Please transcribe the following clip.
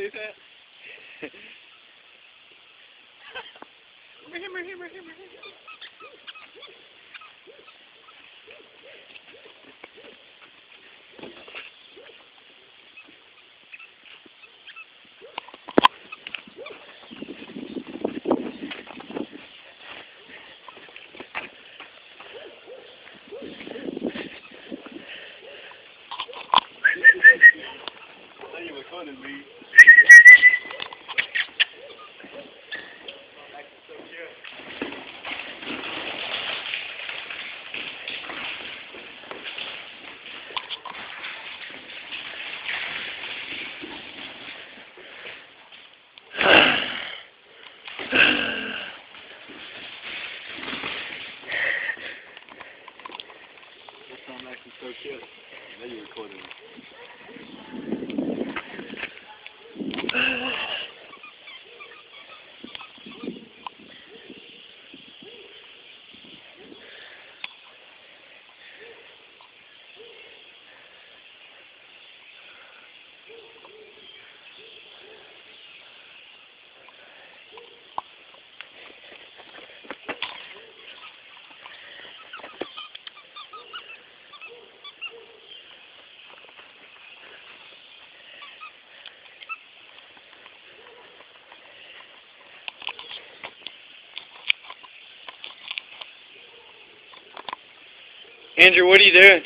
say that? hammer, hammer, hammer, hammer. Calling me. That like so cute. Now you're recording Andrew, what are you doing?